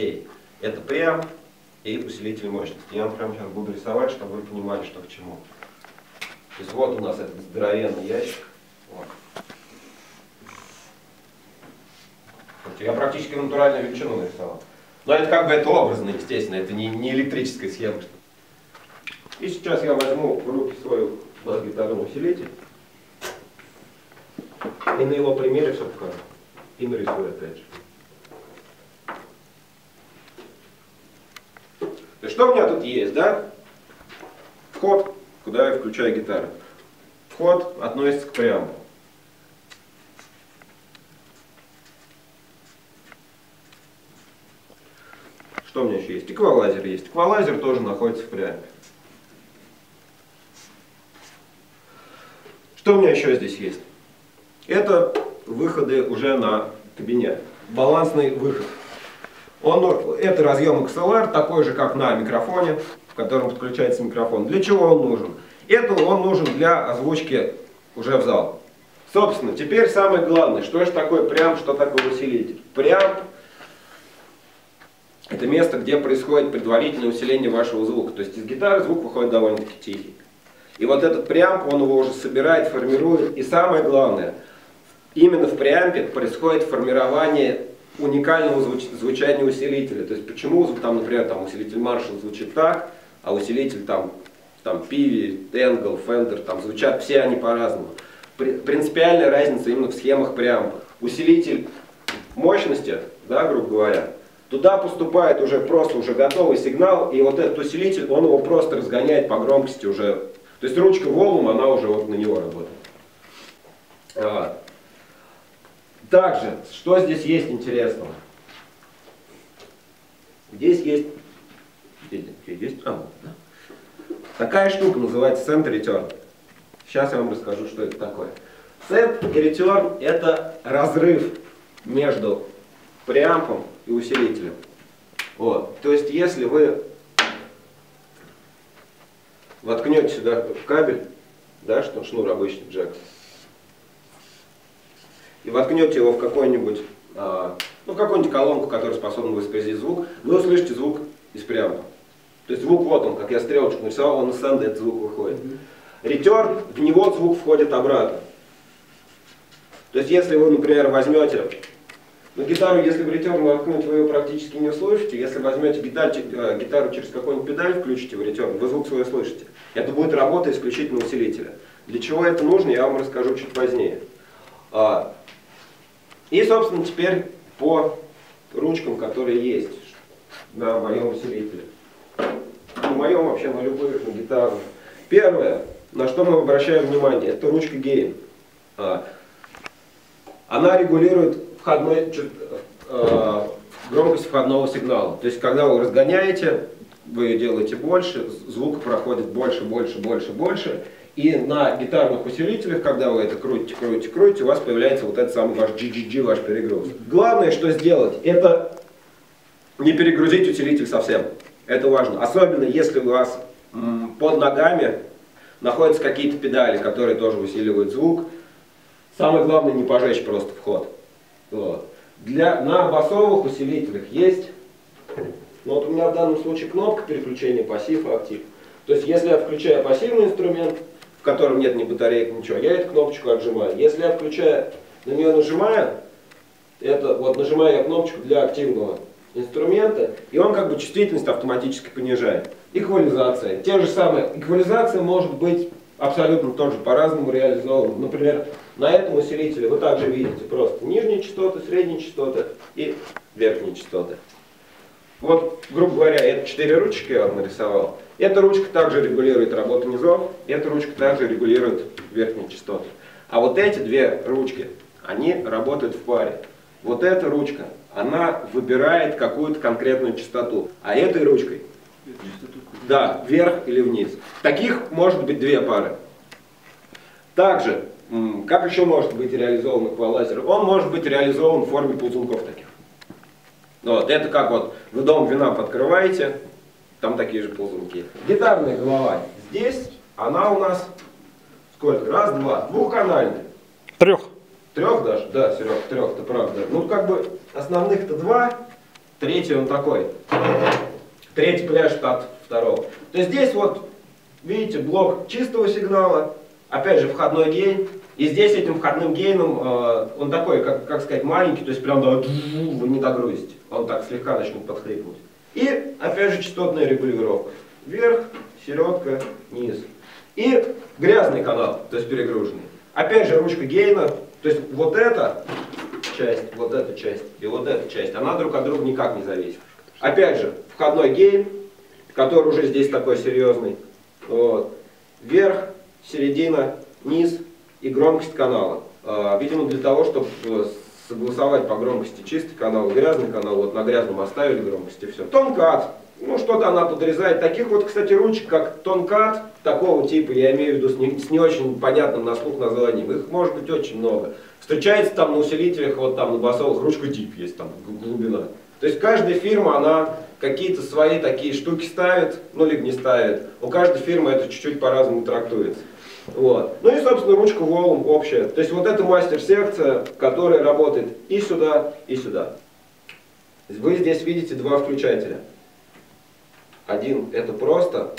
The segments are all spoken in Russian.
частей. Это преамп и усилитель мощности. Я вам прямо сейчас буду рисовать, чтобы вы понимали, что к чему. То есть вот у нас этот здоровенный ящик. Вот. Я практически натуральную величину нарисовал. Но это как бы это образно, естественно, это не, не электрическая схема. И сейчас я возьму в руки свой бас-гитарный усилитель. И на его примере все покажу. И нарисую опять же. То есть что у меня тут есть, да? Вход, куда я включаю гитару. Вход относится к преамбулу. Что у меня еще есть? Эквалайзер есть. Эквалайзер тоже находится в преамбе. Что у меня еще здесь есть? Это выходы уже на кабинет. Балансный выход. Он, это разъем XLR, такой же, как на микрофоне, в котором подключается микрофон. Для чего он нужен? Это он нужен для озвучки уже в зал. Собственно, теперь самое главное, что же такое прям, что такое усилитель? Прям это место, где происходит предварительное усиление вашего звука. То есть из гитары звук выходит довольно-таки тихий. И вот этот преамп, он его уже собирает, формирует. И самое главное, именно в преампе происходит формирование уникального звуч звучания усилителя. То есть почему там, например, там усилитель Marshall звучит так, а усилитель там, там Pivi, Tangle, Fender, там звучат все они по-разному. Принципиальная разница именно в схемах преампа. Усилитель мощности, да, грубо говоря, Туда поступает уже просто уже готовый сигнал, и вот этот усилитель, он его просто разгоняет по громкости уже. То есть ручка волум, она уже вот на него работает. А. Также, что здесь есть интересного? Здесь есть, здесь, есть, а, вот, да? Такая штука называется Send Return. Сейчас я вам расскажу, что это такое. Send и Return это разрыв между преампом и усилителем. Вот. То есть, если вы воткнете сюда в кабель, да, что шнур обычный джек, и воткнете его в какой-нибудь, а, ну, какую-нибудь колонку, которая способна воспроизвести звук, вы услышите звук из преампа. То есть звук вот он, как я стрелочку нарисовал, он из сенда этот звук выходит. Ретерн, в него звук входит обратно. То есть если вы, например, возьмете но гитару, если в ретерн воткнуть, вы ее практически не услышите. Если возьмете гитар, э, гитару через какую-нибудь педаль, включите в ретерн, вы звук свой услышите. Это будет работа исключительно усилителя. Для чего это нужно, я вам расскажу чуть позднее. И, собственно, теперь по ручкам, которые есть на моем усилителе. На моем вообще, на любых, на гитарах. Первое, на что мы обращаем внимание, это ручка гейн. А, она регулирует входной, э, громкость входного сигнала. То есть, когда вы разгоняете, вы делаете больше, звук проходит больше, больше, больше, больше. И на гитарных усилителях, когда вы это крутите, крутите, крутите, у вас появляется вот этот самый ваш GGG, ваш перегруз. Главное, что сделать, это не перегрузить усилитель совсем. Это важно. Особенно, если у вас под ногами находятся какие-то педали, которые тоже усиливают звук. Самое главное не пожечь просто вход. Вот. Для, на басовых усилителях есть, ну вот у меня в данном случае кнопка переключения пассив и актив. То есть если я включаю пассивный инструмент, в котором нет ни батареек, ничего, я эту кнопочку отжимаю. Если я включаю, на нее нажимаю, это вот нажимаю я кнопочку для активного инструмента, и он как бы чувствительность автоматически понижает. Эквализация. Те же самые. Эквализация может быть абсолютно тоже по-разному реализован. Например, на этом усилителе вы также видите просто нижние частоты, средние частоты и верхние частоты. Вот, грубо говоря, это четыре ручки я вам нарисовал. Эта ручка также регулирует работу низов, эта ручка также регулирует верхние частоты. А вот эти две ручки, они работают в паре. Вот эта ручка, она выбирает какую-то конкретную частоту. А этой ручкой да, вверх или вниз. Таких может быть две пары. Также, как еще может быть реализован эквалайзер? Он может быть реализован в форме ползунков таких. Вот, это как вот вы дом вина подкрываете, там такие же ползунки. Гитарная голова здесь, она у нас сколько? Раз, два, двухканальная. Трех. Трех даже? Да, Серег, трех, ты прав, да. Ну, как бы основных-то два, третий он такой. Третий пляж от второго. То есть здесь вот, видите, блок чистого сигнала, опять же входной гейн. И здесь этим входным гейном, э, он такой, как, как сказать, маленький, то есть прям да, вы не догрузите. Он так слегка начнет подхлипнуть. И опять же частотная регулировка. Вверх, середка, низ. И грязный канал, то есть перегруженный. Опять же ручка гейна, то есть вот эта часть, вот эта часть и вот эта часть, она друг от друга никак не зависит. Опять же, входной гейн, который уже здесь такой серьезный. Вот. Вверх, середина, низ и громкость канала. А, видимо, для того, чтобы э, согласовать по громкости чистый канал грязный канал, вот на грязном оставили громкость и все. Тонкат, ну что-то она подрезает. Таких вот, кстати, ручек, как тонкат, такого типа, я имею в виду с не, с не очень понятным на слух названием, их может быть очень много. Встречается там на усилителях, вот там на басовых ручка дип есть, там глубина. То есть каждая фирма, она какие-то свои такие штуки ставит, ну либо не ставит. У каждой фирмы это чуть-чуть по-разному трактуется. Вот. Ну и, собственно, ручка волн общая. То есть вот эта мастер-секция, которая работает и сюда, и сюда. Вы здесь видите два включателя. Один это просто,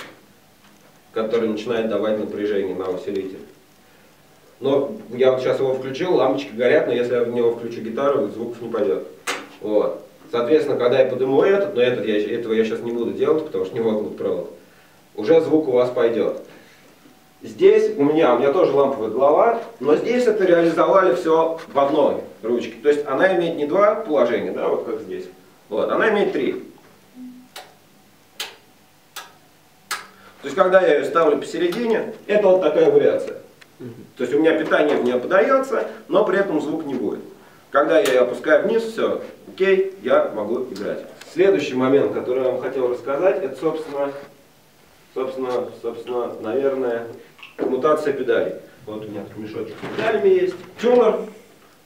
который начинает давать напряжение на усилитель. Но я вот сейчас его включил, лампочки горят, но если я в него включу гитару, звуков не пойдет. Вот. Соответственно, когда я подниму этот, но этот я, этого я сейчас не буду делать, потому что не воткнут провод, уже звук у вас пойдет. Здесь у меня, у меня тоже ламповая голова, но здесь это реализовали все в одной ручке. То есть она имеет не два положения, да, вот как здесь. Вот, она имеет три. То есть когда я ее ставлю посередине, это вот такая вариация. То есть у меня питание в нее подается, но при этом звук не будет. Когда я ее опускаю вниз, все, окей, я могу играть. Следующий момент, который я вам хотел рассказать, это, собственно, собственно, собственно, наверное, коммутация педалей. Вот у меня тут мешочек с педалями есть. Тюнер.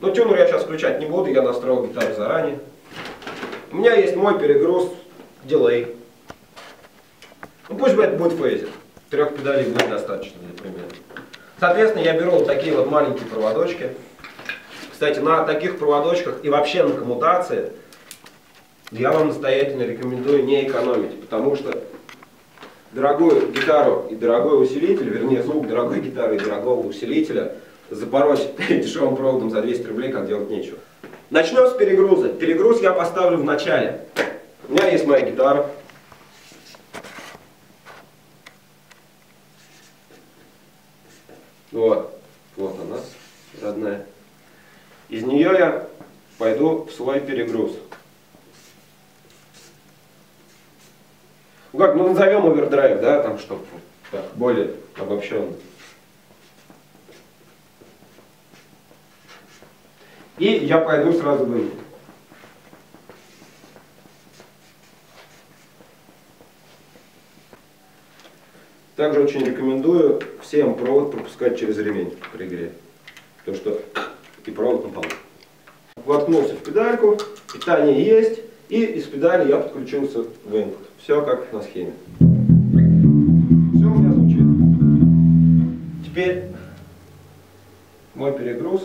Но тюнер я сейчас включать не буду, я настроил гитару заранее. У меня есть мой перегруз, дилей. Ну пусть это будет фейзер. Трех педалей будет достаточно для примера. Соответственно, я беру вот такие вот маленькие проводочки. Кстати, на таких проводочках и вообще на коммутации я вам настоятельно рекомендую не экономить, потому что дорогую гитару и дорогой усилитель, вернее звук дорогой гитары и дорогого усилителя запороть дешевым проводом за 200 рублей, как делать нечего. Начнем с перегруза. Перегруз я поставлю в начале. У меня есть моя гитара. Вот, вот она, родная. Из нее я пойду в свой перегруз. Ну как, ну назовем овердрайв, да, там, чтобы так, более обобщенно. И я пойду сразу в инпут. Также очень рекомендую всем провод пропускать через ремень при игре. Потому что и провод на полу. Воткнулся в педальку, питание есть, и из педали я подключился в input. Все как на схеме. Все у меня звучит. Теперь мой перегруз.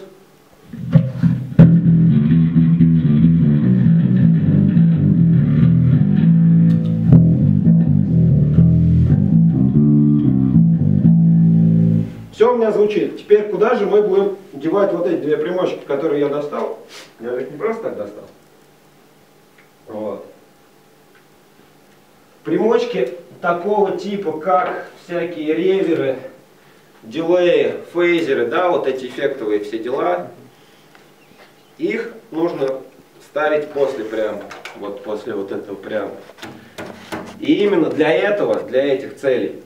Все у меня звучит. Теперь куда же мы будем девать вот эти две примочки, которые я достал? Я их не просто так достал. Вот. Примочки такого типа, как всякие реверы, дилеи, фейзеры, да, вот эти эффектовые все дела, их нужно ставить после прям, вот после вот этого прям. И именно для этого, для этих целей,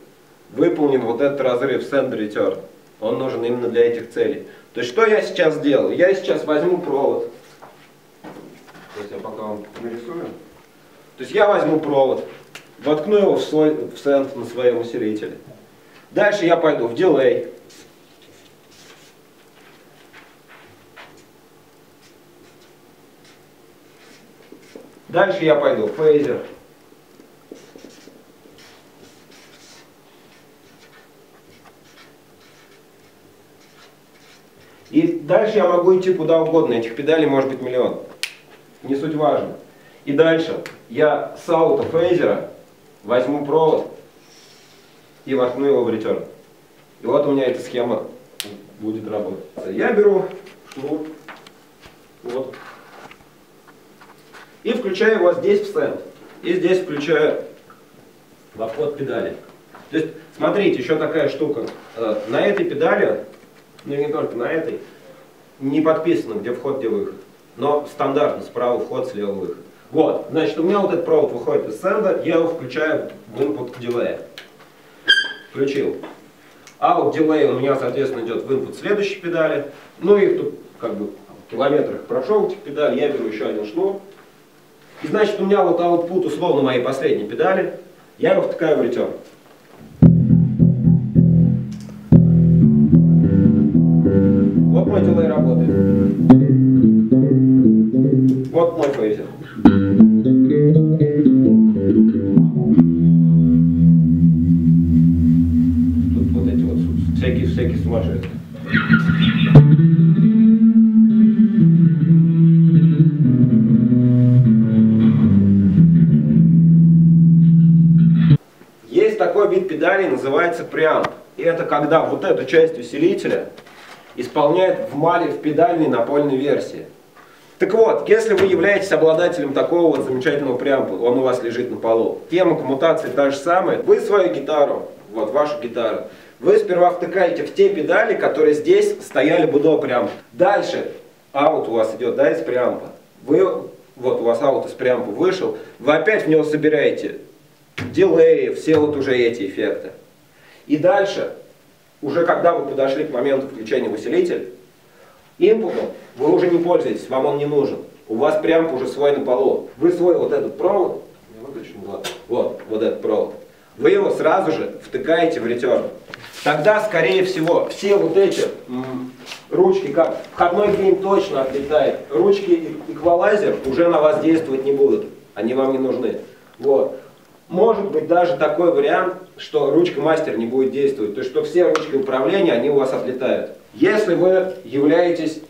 выполнен вот этот разрыв send return. Он нужен именно для этих целей. То есть что я сейчас сделаю? Я сейчас возьму провод. То есть я пока вам нарисую. То есть я возьму провод, воткну его в, свой, в сенд на своем усилителе. Дальше я пойду в дилей. Дальше я пойду в фейзер. И дальше я могу идти куда угодно, этих педалей может быть миллион. Не суть важно. И дальше я с аутофейзера возьму провод и воткну его в ретерн. И вот у меня эта схема будет работать. Я беру шнур, вот, и включаю его здесь в стенд. И здесь включаю в обход педали. То есть, смотрите, еще такая штука. Э, на этой педали, ну не только на этой, не подписано, где вход, где выход. Но стандартно, справа вход, слева выход. Вот, значит, у меня вот этот провод выходит из стенда, я его включаю в input дилея. Включил. Out дилей у меня, соответственно, идет в input следующей педали. Ну и тут, как бы, в километрах прошел этих педаль, я беру еще один шнур. И значит, у меня вот output условно моей последней педали, я его втыкаю в ретер. Вот мой дилей работает. Вот мой фейзер. Сумасшедшие. Есть такой вид педалей, называется преамп. И это когда вот эту часть усилителя исполняет в мале в педальной напольной версии. Так вот, если вы являетесь обладателем такого вот замечательного преампа, он у вас лежит на полу, тема коммутации та же самая, вы свою гитару, вот вашу гитару, вы сперва втыкаете в те педали, которые здесь стояли бы до преампа. Дальше аут у вас идет, да, из преампа. Вы, вот у вас аут из преампа вышел, вы опять в него собираете дилеи, все вот уже эти эффекты. И дальше, уже когда вы подошли к моменту включения в усилитель, импутом вы уже не пользуетесь, вам он не нужен. У вас прям уже свой на полу. Вы свой вот этот провод, вот, вот этот провод, вы его сразу же втыкаете в ретерн. Тогда, скорее всего, все вот эти ручки, как входной клин точно отлетает, ручки эквалайзер уже на вас действовать не будут. Они вам не нужны. Вот. Может быть даже такой вариант, что ручка мастер не будет действовать, то есть что все ручки управления, они у вас отлетают. Если вы являетесь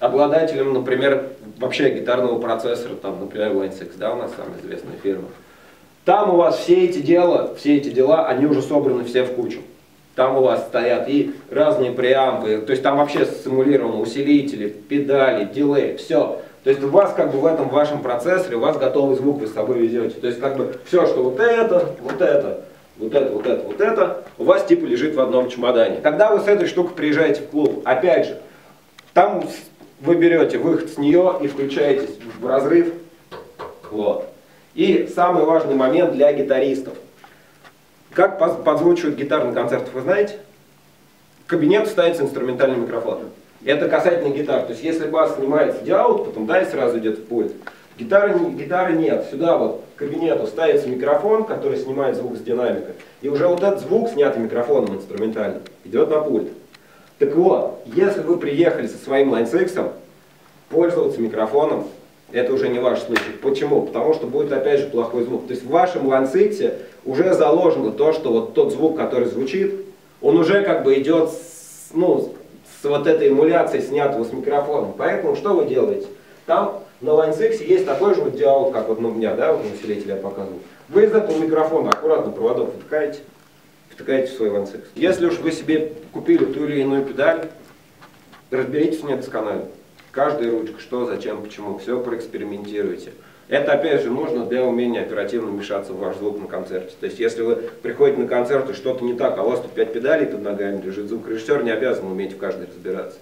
обладателем, например, вообще гитарного процессора, там, например, Line 6, да, у нас самая известная фирма, там у вас все эти дела, все эти дела, они уже собраны все в кучу. Там у вас стоят и разные преампы, то есть там вообще симулированы усилители, педали, дилей, все. То есть у вас как бы в этом вашем процессоре, у вас готовый звук вы с собой везете. То есть как бы все, что вот это, вот это, вот это, вот это, вот это, у вас типа лежит в одном чемодане. Когда вы с этой штукой приезжаете в клуб, опять же, там вы берете выход с нее и включаетесь в разрыв. Вот. И самый важный момент для гитаристов. Как подзвучивают гитарные концерты, вы знаете? Кабинет ставится инструментальный микрофон. Это касательно гитар. То есть если бас снимается диаутпутом, да, и сразу идет в пульт. Гитары, гитары нет. Сюда вот к кабинету ставится микрофон, который снимает звук с динамика. И уже вот этот звук, снятый микрофоном инструментальным, идет на пульт. Так вот, если вы приехали со своим Line 6, пользоваться микрофоном, это уже не ваш случай. Почему? Потому что будет опять же плохой звук. То есть в вашем 6 уже заложено то, что вот тот звук, который звучит, он уже как бы идет с, ну, с вот этой эмуляцией снятого с микрофоном. Поэтому что вы делаете? Там на 6 есть такой же вот диалог, как вот у меня, да, вот на усилителе я показывал. Вы из этого микрофона аккуратно проводов втыкаете, втыкаете в свой 6. Если уж вы себе купили ту или иную педаль, разберитесь в ней досконально. Каждая ручка, что, зачем, почему, все проэкспериментируйте. Это, опять же, нужно для умения оперативно вмешаться в ваш звук на концерте. То есть, если вы приходите на концерт и что-то не так, а у вас тут пять педалей под ногами лежит, звукорежиссер не обязан уметь в каждой разбираться.